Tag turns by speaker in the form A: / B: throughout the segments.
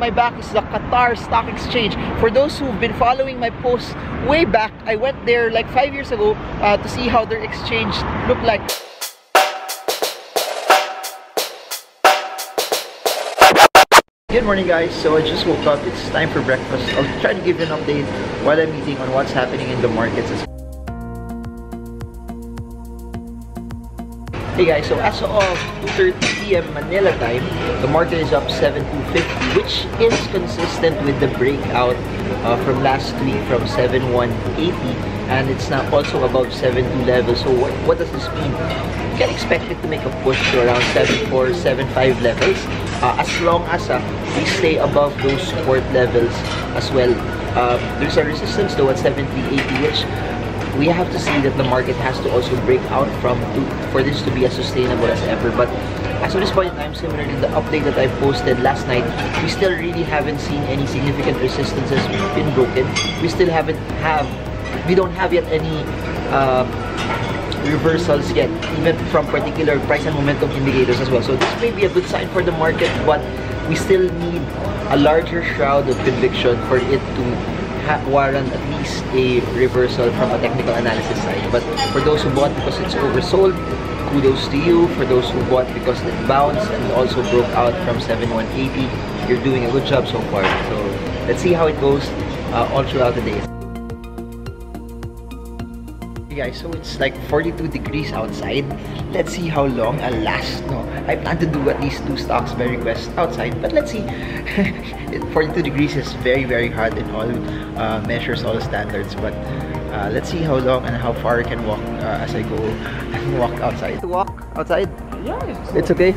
A: my back is the Qatar Stock Exchange. For those who've been following my posts way back, I went there like five years ago uh, to see how their exchange looked like. Good morning guys, so I just woke up, it's time for breakfast. I'll try to give you an update while I'm eating on what's happening in the markets Hey guys, so as of 2.30 p.m. Manila time, the market is up 7250, which is consistent with the breakout uh, from last week from 7180 and it's now also above 72 levels. So what, what does this mean? You can expect it to make a push to around 74, 75 levels uh, as long as uh, we stay above those support levels as well. Uh, there's a resistance though at 7380 which we have to see that the market has to also break out from to, for this to be as sustainable as ever. But as of this point in time, similarly, the update that I posted last night, we still really haven't seen any significant resistances been broken. We still haven't have, we don't have yet any uh, reversals yet, even from particular price and momentum indicators as well. So this may be a good sign for the market, but we still need a larger shroud of conviction for it to warrant at least a reversal from a technical analysis side. But for those who bought because it's oversold, kudos to you. For those who bought because it bounced and also broke out from 7180, you're doing a good job so far. So let's see how it goes uh, all throughout the day guys, so it's like 42 degrees outside. Let's see how long I'll last. No, I plan to do at least two stocks by request outside, but let's see. 42 degrees is very, very hard in all uh, measures, all standards, but uh, let's see how long and how far I can walk uh, as I go and walk outside. To walk outside?
B: Yeah,
A: it's okay.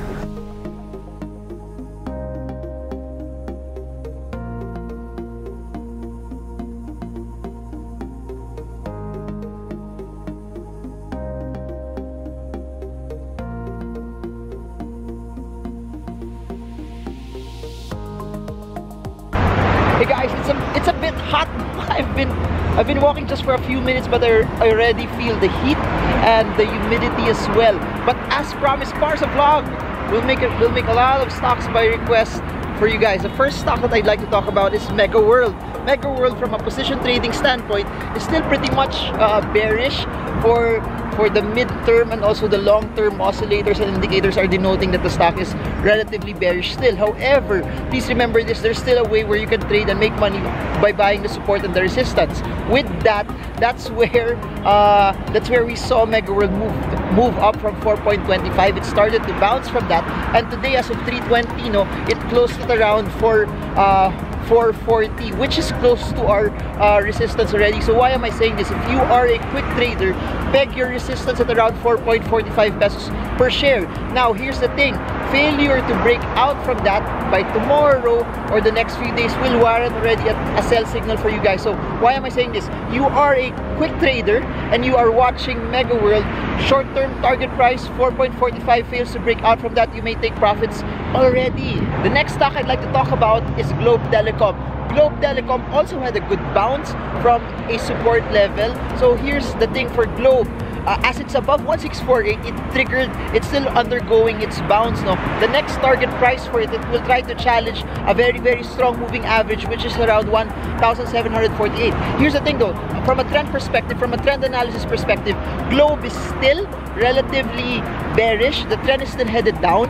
A: Hot. I've been I've been walking just for a few minutes, but I, I already feel the heat and the humidity as well. But as promised, Parsa Vlog will make it will make a lot of stocks by request for you guys. The first stock that I'd like to talk about is Mega World. Mega World from a position trading standpoint is still pretty much uh, bearish for for the mid-term and also the long-term oscillators and indicators are denoting that the stock is relatively bearish still. However, please remember this, there's still a way where you can trade and make money by buying the support and the resistance. With that, that's where uh, that's where we saw Mega World move move up from 4.25. It started to bounce from that, and today as of 320, no, it closed at around 4 uh, 440 which is close to our uh, resistance already. So why am I saying this? If you are a quick trader peg your resistance at around 4.45 pesos per share. Now here's the thing failure to break out from that by tomorrow or the next few days will warrant already a, sell signal for you guys. So why am I saying this? You are a quick trader and you are watching Mega World. Short-term target price 4.45 fails to break out from that. You may take profits already. The next stock I'd like to talk about is Globe Telecom. Globe Telecom also had a good bounce from a support level. So here's the thing for Globe uh, as it's above 1648 it triggered it's still undergoing its bounce now the next target price for it it will try to challenge a very very strong moving average which is around 1748 here's the thing though. From a trend perspective from a trend analysis perspective globe is still relatively bearish. The trend is still headed down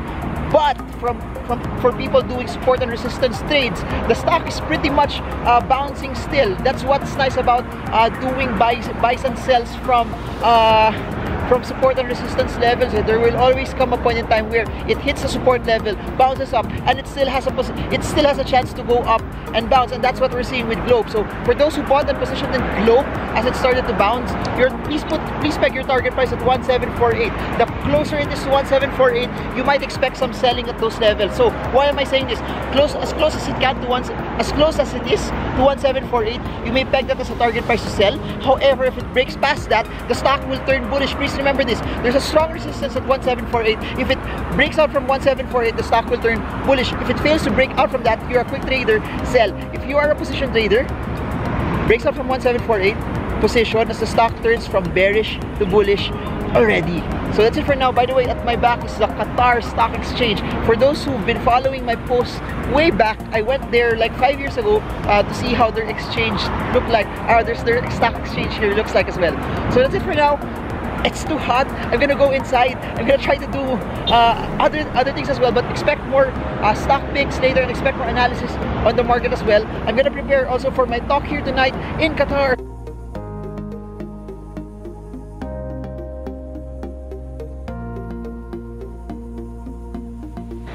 A: but from, from for people doing support and resistance trades, the stock is pretty much uh, bouncing still. That's what's nice about uh, doing buys, buys and sells from uh, from support and resistance levels, eh, there will always come a point in time where it hits the support level, bounces up, and it still has a it still has a chance to go up and bounce, and that's what we're seeing with Globe. So for those who bought and positioned in Globe as it started to bounce, please put please peg your target price at 1748. The closer it is to 1748, you might expect some selling at those levels. So why am I saying this? Close as close as it can to one as close as it is to 1748, you may peg that as a target price to sell. However, if it breaks past that, the stock will turn bullish. Please remember this. There's a strong resistance at 1748. If it breaks out from 1748, the stock will turn bullish. If it fails to break out from that, you're a quick trader, sell. If you are a position trader, breaks out from 1748, position as the stock turns from bearish to bullish already So that's it for now. By the way, at my back is the Qatar Stock Exchange. For those who've been following my posts way back, I went there like five years ago uh, to see how their exchange looked like. Uh, there's their stock exchange here looks like as well. So that's it for now it's too hot i'm gonna go inside i'm gonna try to do uh, other other things as well but expect more uh, stock picks later and expect more analysis on the market as well i'm gonna prepare also for my talk here tonight in qatar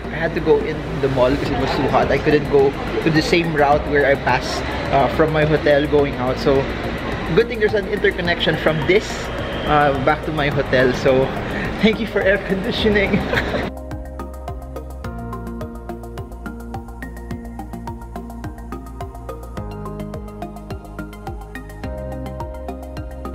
A: I had to go in the mall because it was too hot. I couldn't go to the same route where I passed uh, from my hotel going out. So good thing there's an interconnection from this uh, back to my hotel. So thank you for air conditioning.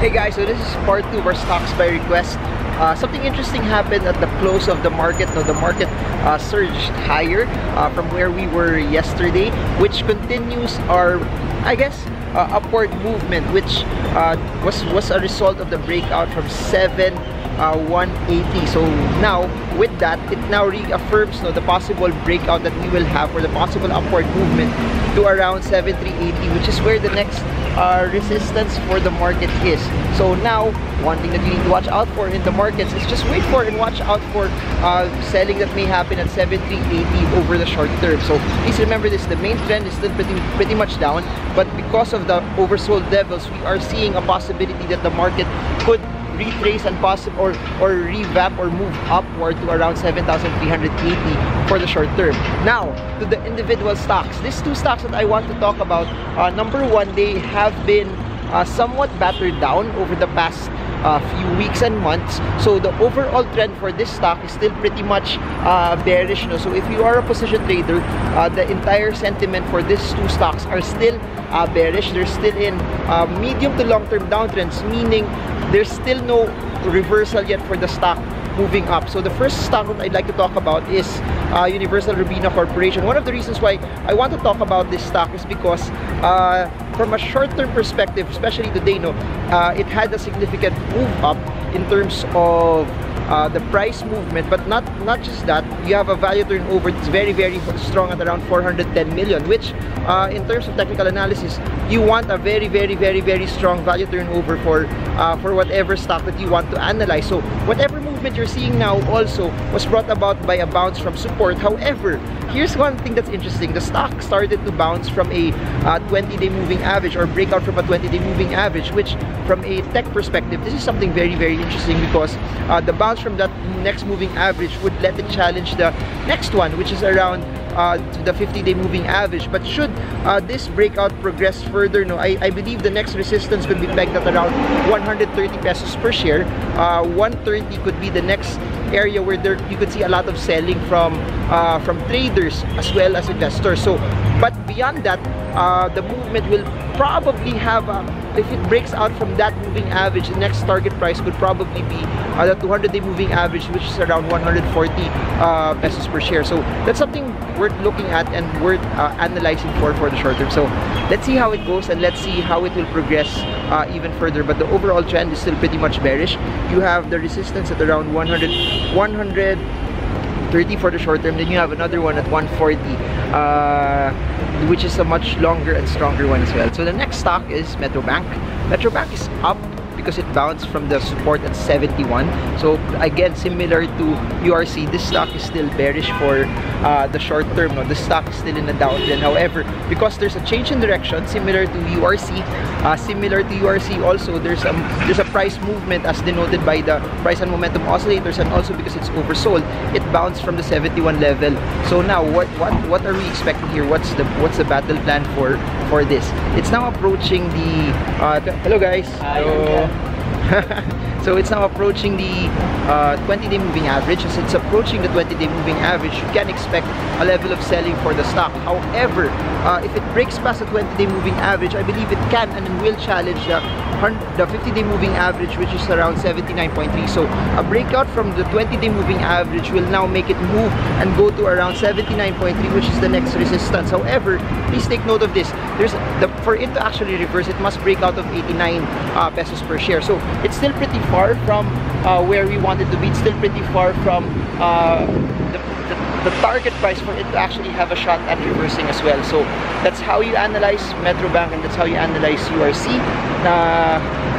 A: Hey guys, so this is part 2 of our stocks by request. Uh, something interesting happened at the close of the market. Now the market uh, surged higher uh, from where we were yesterday, which continues our, I guess, uh, upward movement which uh, was was a result of the breakout from 7 uh, 180 so now with that it now reaffirms the possible breakout that we will have for the possible upward movement to around 7380 which is where the next uh, resistance for the market is. So now one thing that you need to watch out for in the markets is just wait for and watch out for uh, selling that may happen at 7380 over the short term. So please remember this the main trend is still pretty pretty much down but because of the oversold levels we are seeing a possibility that the market could retrace and possible or or revamp or move upward to around 7,380 for the short term. Now, to the individual stocks. These two stocks that I want to talk about, uh, number one, they have been uh, somewhat battered down over the past uh, few weeks and months. So the overall trend for this stock is still pretty much uh, bearish. So if you are a position trader, uh, the entire sentiment for these two stocks are still uh, bearish. They're still in uh, medium to long-term downtrends, meaning there's still no reversal yet for the stock moving up. So the first stock I'd like to talk about is uh, Universal Robina Corporation. One of the reasons why I want to talk about this stock is because uh, from a short-term perspective, especially today, no, uh, it had a significant move up in terms of uh, the price movement but not not just that. You have a value turnover that's very very strong at around 410 million which uh, in terms of technical analysis you want a very very very very strong value turnover for uh, for whatever stock that you want to analyze. So whatever movement you're seeing now also was brought about by a bounce from support. However here's one thing that's interesting. The stock started to bounce from a 20-day uh, moving average or breakout from a 20-day moving average which from a tech perspective this is something very very interesting because uh, the bounce from that next moving average would let it challenge the next one which is around uh, the 50-day moving average. But should uh, this breakout progress further, no, I, I believe the next resistance could be pegged at around 130 pesos per share. Uh, 130 could be the next area where there you could see a lot of selling from uh, from traders as well as investors. So, but beyond that, uh, the movement will probably have a, if it breaks out from that moving average the next target price could probably be uh, the 200 day moving average which is around 140 uh, pesos per share. So that's something worth looking at and worth uh, analyzing for for the short term. So let's see how it goes and let's see how it will progress uh, even further. But the overall trend is still pretty much bearish. You have the resistance at around 100 100 30 for the short term. Then you have another one at 140 uh, which is a much longer and stronger one as well. So the next stock is Metrobank. Metrobank is up because it bounced from the support at 71 so again similar to URC this stock is still bearish for uh, the short term no? the stock is still in a downtrend. However because there's a change in direction similar to URC uh, similar to URC also there's a there's a price movement as denoted by the price and momentum oscillators and also because it's oversold it bounced from the 71 level. So now what what what are we expecting here? What's the what's the battle plan for for this. It's now approaching the uh, hello guys. Hello. so it's now approaching the 20-day uh, moving average. As it's approaching the 20-day moving average, you can expect a level of selling for the stock. However, uh, if it breaks past the 20-day moving average, I believe it can and will challenge the the 50-day moving average, which is around 79.3. So a breakout from the 20-day moving average will now make it move and go to around 79.3, which is the next resistance. However, please take note of this. There's the for it to actually reverse, it must break out of 89 uh, pesos per share. So it's still pretty far from uh, where we wanted to be. It's still pretty far from uh, the, the, the target price for it to actually have a shot at reversing as well. So that's how you analyze Metrobank and that's how you analyze URC.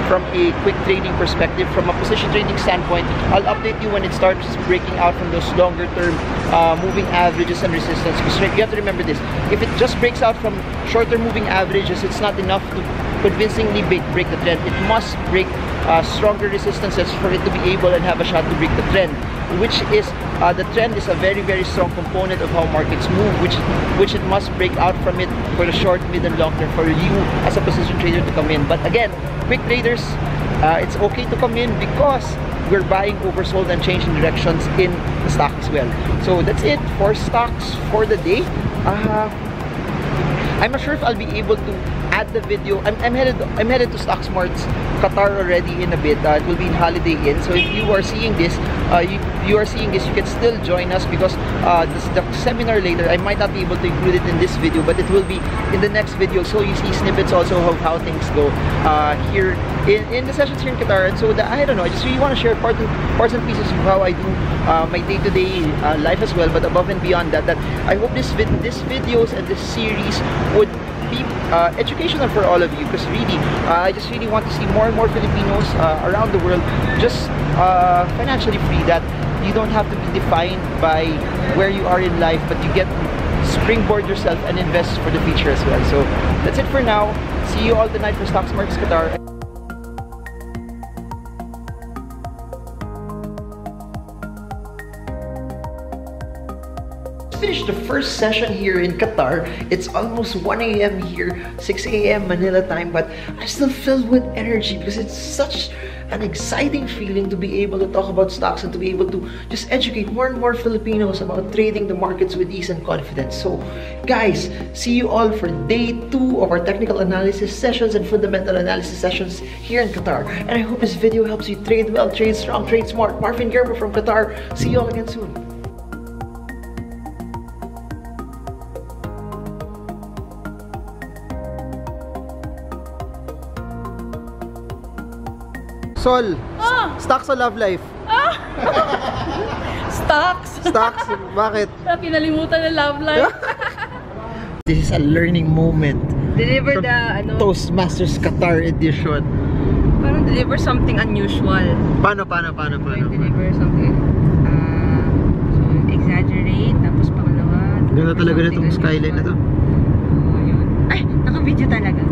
A: From a quick trading perspective, from a position trading standpoint, I'll update you when it starts breaking out from those longer term uh, moving averages and resistance. You have to remember this, if it just breaks out from shorter moving averages, it's not enough to convincingly break, break the trend. It must break uh, stronger resistances for it to be able and have a shot to break the trend which is uh, the trend is a very very strong component of how markets move which which it must break out from it for the short mid and long term for you as a position trader to come in. But again quick traders uh, it's okay to come in because we're buying oversold and changing directions in the stock as well. So that's it for stocks for the day. Uh, I'm not sure if I'll be able to add the video. I'm, I'm headed I'm headed to Stock Smarts Qatar already in a bit. Uh, it will be in Holiday Inn. So if you are seeing this, uh, you, you are seeing this, you can still join us because uh, this, the seminar later, I might not be able to include it in this video, but it will be in the next video. So you see snippets also of how things go uh, here in, in the sessions here in Qatar. And so the, I don't know, I just really want to share part and, parts and pieces of how I do uh, my day-to-day -day, uh, life as well. But above and beyond that, that I hope this, vid this videos and this series would be uh, educational for all of you because really uh, I just really want to see more and more Filipinos uh, around the world just uh, financially free that you don't have to be defined by where you are in life but you get to springboard yourself and invest for the future as well. So that's it for now. See you all tonight for Stock Smarts Qatar finished the first session here in Qatar. It's almost 1 a.m. here, 6 a.m. Manila time, but I'm still filled with energy because it's such an exciting feeling to be able to talk about stocks and to be able to just educate more and more Filipinos about trading the markets with ease and confidence. So, guys, see you all for day two of our technical analysis sessions and fundamental analysis sessions here in Qatar. And I hope this video helps you trade well, trade strong, trade smart. Marvin Germo from Qatar. See you all again soon. Sol,
B: Ah!
A: stocks o love life?
B: Stocks!
A: Stocks, bakit?
B: Na Pinalimutan ng love life.
A: This is a learning moment.
B: deliver the, ano,
A: Toastmasters Qatar edition.
B: parang deliver something unusual.
A: Paano, paano, paano, paano?
B: Deliver something, uh, so, exaggerate, tapos pangalawa.
A: Ganda talaga na itong skyline na to.
B: Oo, yun. Ay, naka-video talaga.